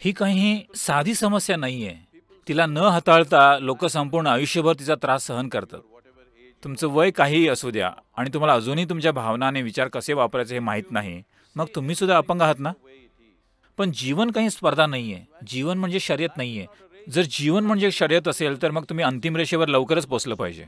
ही काही साधी समस्या नाही आहे तिला न हाताळता लोक संपूर्ण आयुष्यभर तिचा त्रास सहन करतात. तुमचं वय काहीही असू द्या आणि तुम्हाला अजूनही तुमच्या भावना आणि विचार कसे वापरायचे हे माहीत नाही मग तुम्ही सुद्धा अपंग आहात ना? पण जीवन काही स्पर्धा नाही आहे जीवन म्हणजे शर्यत नाही आहे जर जीवन म्हणजे शर्यत असेल तर मग तुम्ही अंतिम रेषेवर लवकरच पोचलं पाहिजे.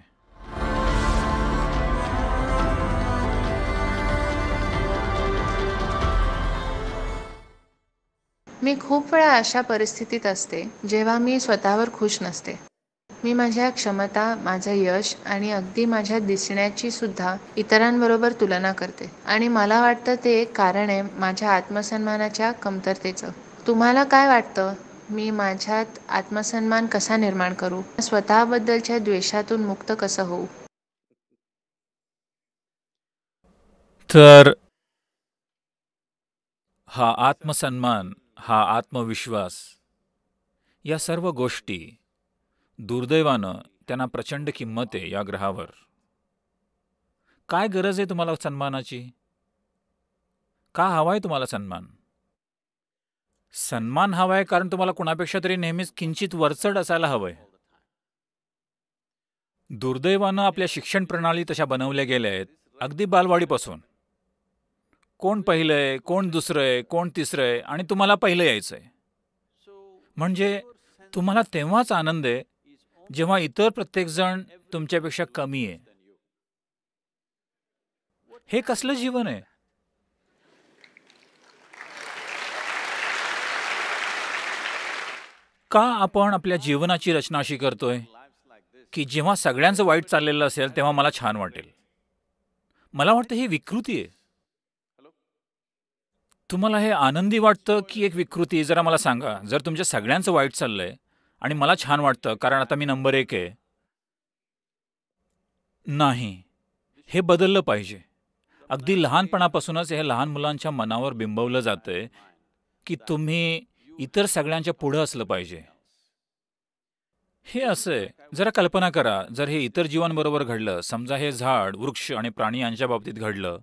मी खूप वेळा अशा परिस्थितीत असते जेव्हा मी स्वतःवर खुश नसते. मी माझ्या क्षमता माझं यश आणि अगदी माझ्या दिसण्याची सुद्धा इतरांबरोबर तुलना करते. आणि मला वाटतं ते एक कारण आहे माझ्या आत्मसन्मानाच्या कमतरतेचं. तुम्हाला काय वाटतं? मी माझ्यात आत्मसन्मान कसा निर्माण करू? स्वतःबद्दलच्या द्वेषातून मुक्त कसं होऊ? तर हा आत्मसन्मान हा आत्मविश्वास. या सर्व गोष्टी दुर्दैवानं त्यांना प्रचंड किंमत आहे या ग्रहावर. काय गरज आहे तुम्हाला सन्मानाची? का हवाय तुम्हाला सन्मान? सन्मान हवाय कारण तुम्हाला कुणापेक्षा तरी नेहमीच किंचित वरचढ असायला हवंय. दुर्दैवानं आपल्या शिक्षण प्रणाली तशा बनवल्या गेल्या आहेत अगदी बालवाडीपासून. कोण पहिलंय कोण दुसरं आहे कोण तिसरंय आणि तुम्हाला पहिलं यायचंय म्हणजे तुम्हाला तेव्हाच आनंद आहे जेव्हा इतर प्रत्येकजण तुमच्यापेक्षा कमी आहे. हे कसलं जीवन आहे? का आपण आपल्या जीवनाची रचना अशी करतोय की जेव्हा सगळ्यांचं वाईट चाललेलं असेल तेव्हा मला छान वाटेल. मला वाटतं ही विकृती आहे. तुम्हाला हे आनंदी वाटतं की एक विकृती? जरा मला सांगा. जर तुमच्या सगळ्यांचं वाईट चाललंय आणि मला छान वाटतं कारण आता मी नंबर एक आहे. नाही. हे बदललं पाहिजे. अगदी लहानपणापासूनच हे लहान मुलांच्या मनावर बिंबवलं जातंय की तुम्ही इतर सगळ्यांच्या पुढं असलं पाहिजे. हे असं जरा कल्पना करा. जर हे इतर जीवांबरोबर घडलं समजा हे झाड वृक्ष आणि प्राणी यांच्या बाबतीत घडलं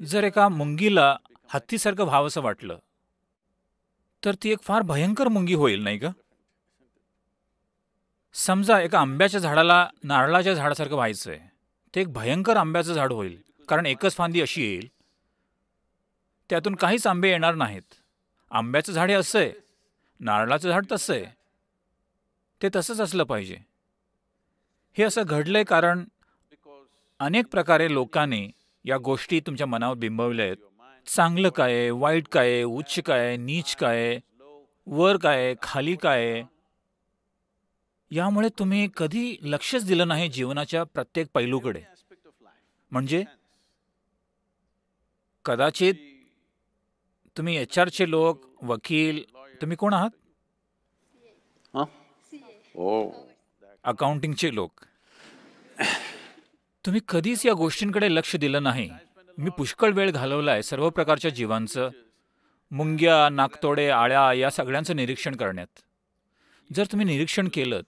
जर एका मुंगीला हत्तीसारखं व्हावंसं वाटलं तर ती एक फार भयंकर मुंगी होईल नाही का? समजा एका आंब्याच्या झाडाला नारळाच्या झाडासारखं व्हायचंय ते एक भयंकर आंब्याचं झाड होईल कारण एकच फांदी अशी येईल त्यातून काहीच आंबे येणार नाहीत. आंब्याचं झाड हे असं आहे नारळाचं झाड तसं आहे ते तसंच असलं पाहिजे. हे असं घडलंय कारण अनेक प्रकारे लोकांनी या गोष्टी तुमच्या मनावर बिंबवल्या आहेत. चांगलं काय वाईट काय उच्च काय नीच काय वर काय खाली काय यामुळे तुम्ही कधी लक्षच दिलं नाही जीवनाच्या प्रत्येक पैलूकडे. म्हणजे? कदाचित तुम्ही एच आरचे लोक वकील तुम्ही कोण आहात? अकाउंटिंगचे लोक. तुम्ही कधीच या गोष्टींकडे लक्ष दिलं नाही. मी पुष्कळ वेळ घालवलाय सर्व प्रकारच्या जीवांचं मुंग्या नाकतोडे आळ्या या सगळ्यांचं निरीक्षण करण्यात. जर तुम्ही निरीक्षण केलं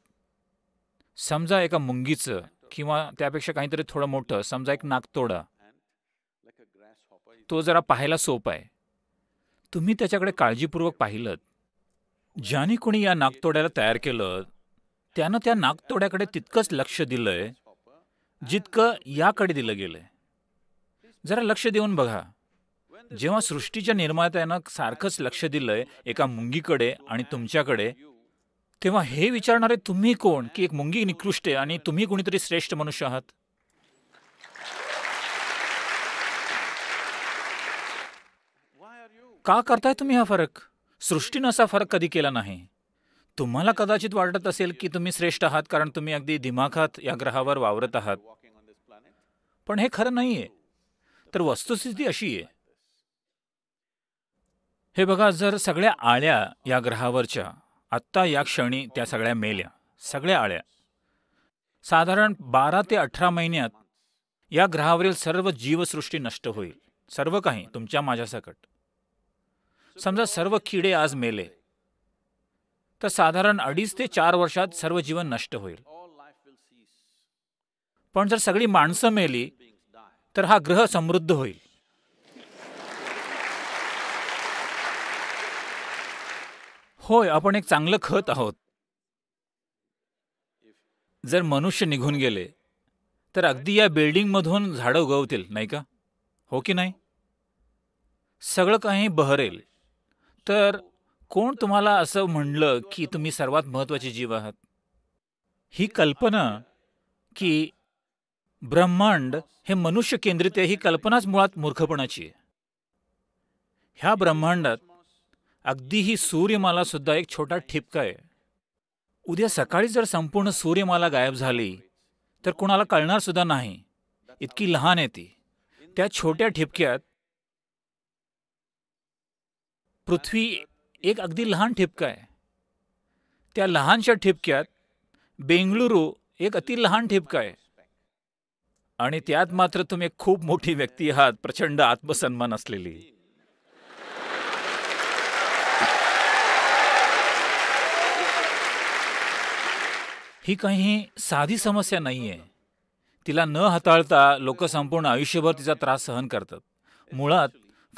समजा एका मुंगीचं किंवा त्यापेक्षा काहीतरी थोडं मोठं समजा एक नाकतोडा तो जरा पाहायला सोपा आहे. तुम्ही त्याच्याकडे काळजीपूर्वक पाहिलं ज्याने कोणी या नाकतोड्याला तयार केलं त्यानं त्या नाकतोड्याकडे तितकंच लक्ष दिलंय जितकं याकडे दिलं गेलंय. जरा लक्ष देऊन बघा. जेव्हा सृष्टीच्या निर्मात्यानं सारखंच लक्ष दिलंय एका मुंगीकडे आणि तुमच्याकडे तेव्हा हे विचारणारे तुम्ही कोण? की एक मुंगी निकृष्ट आहे आणि तुम्ही कोणीतरी श्रेष्ठ मनुष्य आहात? का करताय तुम्ही हा फरक? सृष्टीनं असा फरक कधी केला नाही. तुम्हाला कदाचित वाटत असेल की तुम्ही श्रेष्ठ आहात कारण तुम्ही अगदी दिमाखात या ग्रहावर वावरत आहात. पण हे खरं नाहीये. तर वस्तुस्थिती अशी आहे. हे बघा जर सगळ्या आळ्या या ग्रहावरच्या आत्ता या क्षणी त्या सगळ्या मेल्या सगळ्या आळ्या साधारण बारा ते अठरा महिन्यात या ग्रहावरील सर्व जीवसृष्टी नष्ट होईल. सर्व काही तुमच्या माझ्यासकट. समजा सर्व किडे आज मेले तर साधारण अडीच ते चार वर्षात सर्व जीवन नष्ट होईल. पण जर सगळी माणसं मेली तर हा ग्रह समृद्ध होईल. होय आपण एक चांगलं खत आहोत. जर मनुष्य निघून गेले तर अगदी या बिल्डिंगमधून झाडं उगवतील नाही का? हो की नाही? सगळं काही बहरेल. तर कोण तुम्हाला असं म्हणलं की तुम्ही सर्वात महत्त्वाचे जीव आहात? ही कल्पना की ब्रह्मांड हे मनुष्य केंद्रित आहे ही कल्पनाच मुळात मूर्खपणाची आहे. ह्या ब्रह्मांडात अगदी ही सूर्यमाला सुद्धा एक छोटा ठिपका आहे. उद्या सकाळी जर संपूर्ण सूर्यमाला गायब झाली तर कोणाला कळणार सुद्धा नाही. इतकी लहान आहे ती. त्या छोट्या ठिपक्यात पृथ्वी एक अगदी लहान ठिपका आहे. त्या लहानशा ठिपक्यात बेंगळुरू एक अति लहान ठिपका आहे. आणि त्यात मात्र तुम्ही खूप मोठी व्यक्ती आहात प्रचंड आत्मसन्मान असलेली. ही काही साधी समस्या नाही आहे तिला न हाताळता लोक संपूर्ण आयुष्यभर तिचा त्रास सहन करतात. मुळात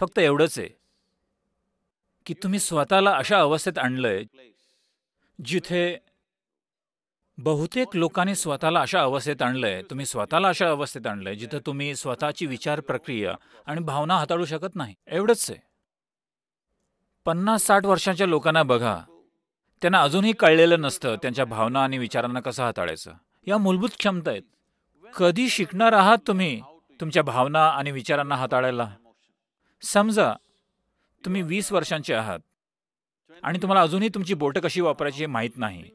फक्त एवढंच आहे. की तुम्ही स्वतःला अशा अवस्थेत आणलंय जिथे बहुतेक लोकांनी स्वतःला अशा अवस्थेत आणलंय. तुम्ही स्वतःला अशा अवस्थेत आणलंय जिथं तुम्ही स्वतःची विचार प्रक्रिया आणि भावना हाताळू शकत नाही. एवढंच आहे. पन्नास साठ वर्षांच्या लोकांना बघा. त्यांना अजूनही कळलेलं नसतं त्यांच्या भावना आणि विचारांना कसं हाताळायचं. या मूलभूत क्षमता आहेत. कधी शिकणार आहात तुम्ही तुमच्या भावना आणि विचारांना हाताळायला? समजा तुम्ही वीस वर्षांचे आहात. आणि तुम्हाला अजूनही तुमची बोटं कशी वापरायची हे माहीत नाही.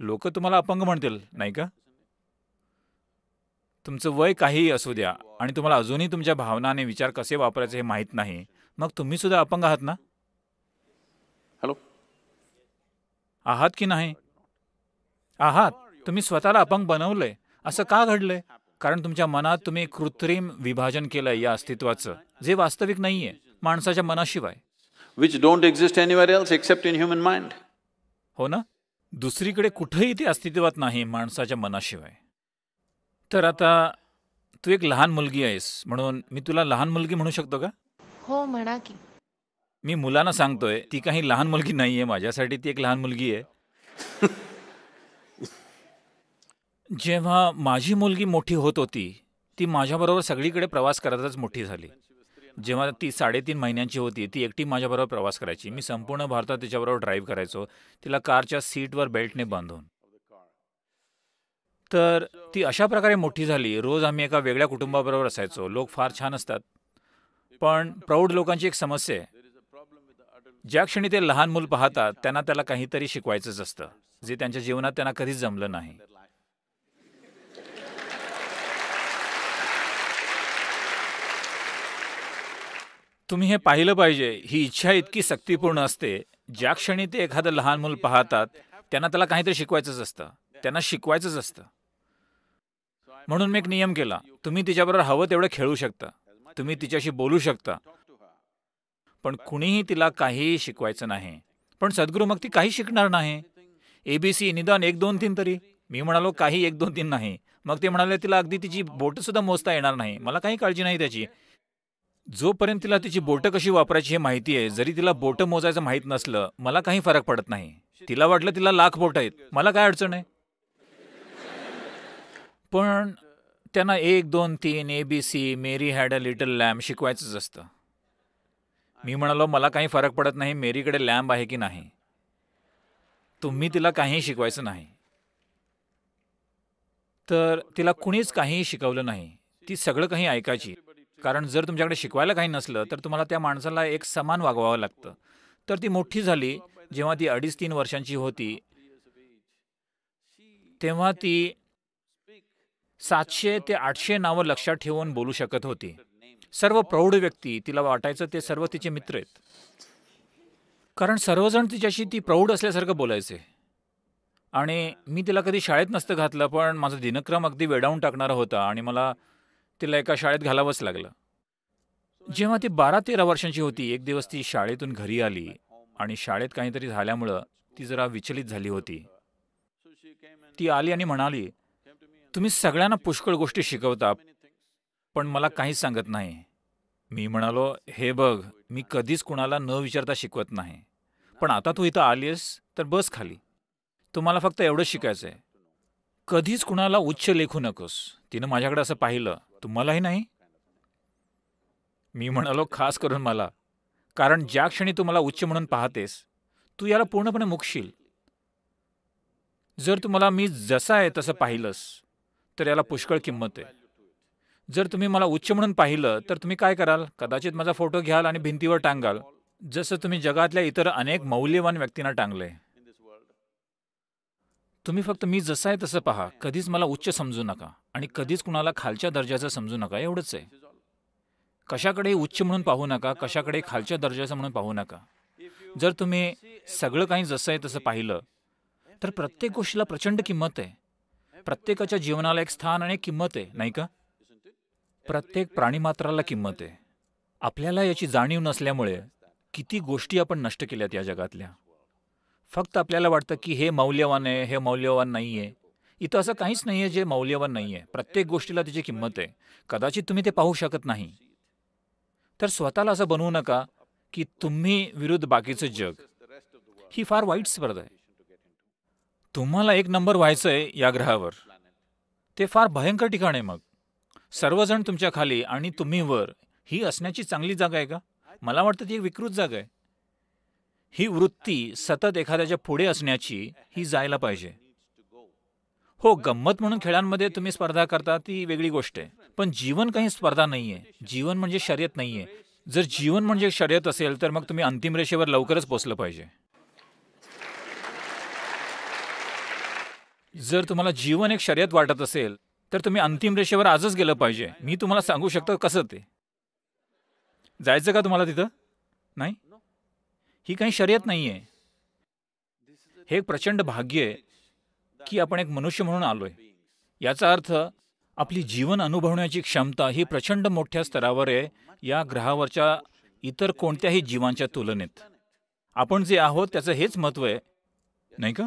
लोक तुम्हाला अपंग म्हणतील नाही का? तुमचं वय काहीही असू द्या आणि तुम्हाला अजूनही तुमच्या भावना आणि विचार कसे वापरायचे हे माहीत नाही. मग तुम्ही सुद्धा अपंग आहात ना? हॅलो? आहात की नाही? आहात. तुम्ही स्वतःला अपंग बनवलंय. असं का घडलंय? कारण तुमच्या मनात तुम्ही कृत्रिम विभाजन केलंय या अस्तित्वाचं जे वास्तविक नाहीये. माणसाच्या मनाशिवाय. Which don't exist anywhere else except in human mind. हो ना? दुसरीकडे कुठेही ते अस्तित्वात नाही माणसाच्या मनाशिवाय. तर आता तू एक लहान मुलगी आहेस म्हणून मी तुला लहान मुलगी म्हणू शकतो का? हो म्हणा की. मी मुलांना सांगतोय ती काही लहान मुलगी नाहीये माझ्यासाठी ती एक लहान मुलगी आहे. जेव्हा माझी मुलगी मोठी होत होती ती माझ्याबरोबर सगळीकडे प्रवास करतच मोठी झाली. जेव्हा ती साडेतीन महिन्यांची होती ती एकटी माझ्याबरोबर प्रवास करायची. मी संपूर्ण भारतात तिच्याबरोबर ड्राईव्ह करायचो. तिला कारच्या सीटवर बेल्टने बांधून. तर ती अशा प्रकारे मोठी झाली. रोज आम्ही एका वेगळ्या कुटुंबाबरोबर असायचो. लोक फार छान असतात. पण प्रौढ लोकांची एक समस्या आहे. ज्या क्षणी ते लहान मूल पाहतात त्यांना त्याला काहीतरी शिकवायचंच असतं जे त्यांच्या जीवनात त्यांना कधीच जमलं नाही. तुम्ही हे पाहिलं पाहिजे. ही इच्छा इतकी सक्तीपूर्ण असते. ज्या क्षणी ते एखादं लहान मूल पाहतात त्यांना त्याला काहीतरी शिकवायचंच असतं. त्यांना शिकवायचंच असतं. म्हणून मी एक नियम केला. तुम्ही तिच्याबरोबर हवं तेवढं खेळू शकता. तुम्ही तिच्याशी बोलू शकता. पण कुणीही तिला काहीही शिकवायचं नाही. पण सद्गुरू मग ती काही शिकणार नाही. एबीसी निदान एक दोन तीन तरी. मी म्हणालो काही एक दोन तीन नाही. मग ते म्हणाले तिला अगदी तिची बोटं सुद्धा मोजता येणार नाही. मला काही काळजी नाही त्याची. जोपर्यंत तिला तिची बोटं कशी वापरायची हे माहिती आहे जरी तिला बोटं मोजायचं माहीत नसलं मला काही फरक पडत नाही. तिला वाटलं तिला लाख बोटं आहेत. मला काय अडचण आहे? पण त्यांना एक दोन तीन A B C Mary had a little lamb शिकवायचंच असतं. मी म्हणालो मला काही फरक पडत नाही मेरीकडे लॅम्प आहे की नाही? तुम्ही तिला काहीही शिकवायचं नाही. तर तिला कुणीच काहीही शिकवलं नाही. ती सगळं काही ऐकायची. कारण जर तुमच्याकडे शिकवायला काही नसलं तर तुम्हाला त्या माणसाला एक समान वागवावं लागतं. तर ती मोठी झाली जेव्हा ती अडीच तीन वर्षांची होती. तेव्हा ती सातशे ते आठशे नावं लक्षात ठेवून बोलू शकत होती. सर्व प्रौढ व्यक्ती तिला वाटायचं ते सर्व तिचे मित्र आहेत. कारण सर्वजण तिच्याशी ती प्रौढ असल्यासारखं बोलायचे. आणि मी तिला कधी शाळेत नसतं घातलं पण माझा दिनक्रम अगदी वेडावून टाकणारा होता आणि मला तिला एका शाळेत घालावंच लागलं. जेव्हा ती बारा तेरा वर्षांची होती एक दिवस ती शाळेतून घरी आली आणि शाळेत काहीतरी झाल्यामुळं ती जरा विचलित झाली होती. ती आली आणि म्हणाली तुम्ही सगळ्यांना पुष्कळ गोष्टी शिकवता पण मला काहीच सांगत नाही. मी म्हणालो हे बघ मी कधीच कुणाला न विचारता शिकवत नाही. पण आता तू इथं आलीस तर बस खाली. तुम्हाला फक्त एवढंच शिकायचं आहे कधीच कुणाला उच्च लेखू नकोस. तिनं माझ्याकडे असं पाहिलं तुम्हालाही नाही? मी म्हणालो खास करून मला. कारण ज्या क्षणी तू मला उच्च म्हणून पाहतेस तू याला पूर्णपणे मुकशील. जर तुम्हाला मी जसा आहे तसं पाहिलंस तर याला पुष्कळ किंमत आहे. जर तुम्ही मला उच्च म्हणून पाहिलं तर तुम्ही काय कराल? कदाचित माझा फोटो घ्याल आणि भिंतीवर टांगाल जसं तुम्ही जगातल्या इतर अनेक मौल्यवान व्यक्तींना टांगले. तुम्ही फक्त मी जसं आहे तसं पहा. कधीच मला उच्च समजू नका. आणि कधीच कुणाला खालच्या दर्जाचं समजू नका. एवढंच आहे. कशाकडे उच्च म्हणून पाहू नका कशाकडे खालच्या दर्जाचं म्हणून पाहू नका. जर तुम्ही सगळं काही जसं आहे तसं पाहिलं तर प्रत्येक गोष्टीला प्रचंड किंमत आहे. प्रत्येकाच्या जीवनाला एक स्थान आणि एक किंमत आहे नाही का? प्रत्येक प्राणीमात्राला किंमत आहे. आपल्याला याची जाणीव नसल्यामुळे किती गोष्टी आपण नष्ट केल्यात या जगातल्या. फक्त आपल्याला वाटतं की हे मौल्यवान आहे हे मौल्यवान नाही आहे इथं असं काहीच नाही आहे जे मौल्यवान नाही आहे प्रत्येक गोष्टीला तिची किंमत आहे. कदाचित तुम्ही ते पाहू शकत नाही. तर स्वतःला असं बनवू नका की तुम्ही विरुद्ध बाकीचं जग. ही फार वाईट स्पर्धा आहे. तुम्हाला एक नंबर व्हायचं आहे या ग्रहावर. ते फार भयंकर ठिकाण आहे मग. सर्वजण तुमच्या खाली आणि तुम्ही वर. ही असण्याची चांगली जागा आहे का? मला वाटतं ती एक विकृत जागा आहे. ही वृत्ती सतत एखाद्याच्या पुढे असण्याची ही जायला पाहिजे. हो गंमत म्हणून खेळांमध्ये तुम्ही स्पर्धा करता ती वेगळी गोष्ट आहे. पण जीवन काही स्पर्धा नाहीये. जीवन म्हणजे शर्यत नाहीये. जर जीवन म्हणजे शर्यत असेल तर मग तुम्ही अंतिम रेषेवर लवकरच पोचलं पाहिजे. जर तुम्हाला जीवन एक शर्यत वाटत असेल तर तुम्ही अंतिम रेषेवर आजच गेलं पाहिजे. मी तुम्हाला सांगू शकतो कसं ते. जायचं का तुम्हाला तिथं? नाही? ही काही शर्यत नाही आहे हे एक प्रचंड भाग्य आहे की आपण एक मनुष्य म्हणून आलोय. याचा अर्थ आपली जीवन अनुभवण्याची क्षमता ही प्रचंड मोठ्या स्तरावर आहे या ग्रहावरच्या इतर कोणत्याही जीवांच्या तुलनेत. आपण जे आहोत त्याचं हेच महत्त्व आहे नाही का?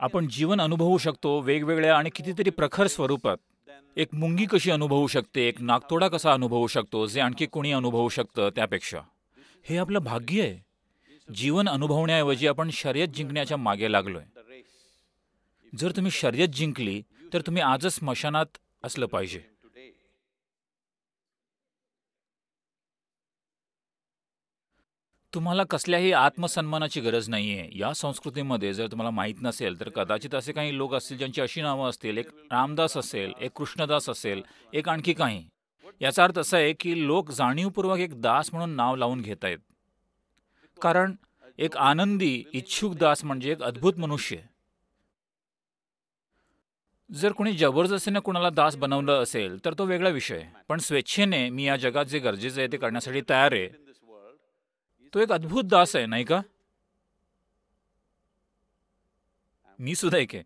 आपण जीवन अनुभवू शकतो वेगवेगळ्या आणि कितीतरी प्रखर स्वरूपात. एक मुंगी कशी अनुभवू शकते एक नागतोडा कसा अनुभवू शकतो जे आणखी कोणी अनुभवू शकतं त्यापेक्षा. हे आपलं भाग्य आहे. जीवन अनुभवण्याऐवजी आपण शर्यत जिंकण्याच्या मागे लागलोय. जर तुम्ही शर्यत जिंकली तर तुम्ही आजच स्मशानात असलं पाहिजे. तुम्हाला कसल्याही आत्मसन्मानाची गरज नाहीये. या संस्कृतीमध्ये जर तुम्हाला माहीत नसेल तर कदाचित असे काही लोक असतील ज्यांची अशी नावं असतील एक रामदास असेल एक कृष्णदास असेल एक आणखी काही. याचा अर्थ असा आहे की लोक जाणीवपूर्वक एक दास म्हणून नाव लावून घेत आहेत कारण एक आनंदी इच्छुक दास म्हणजे एक अद्भुत मनुष्य जर कोणी जबरदस्तीने कुणाला दास बनवलं असेल तर तो वेगळा विषय पण स्वेच्छेने मी या जगात जे गरजेचं आहे ते करण्यासाठी तयार आहे. तो एक अद्भुत दास आहे नाही का? मी सुद्धा एक आहे.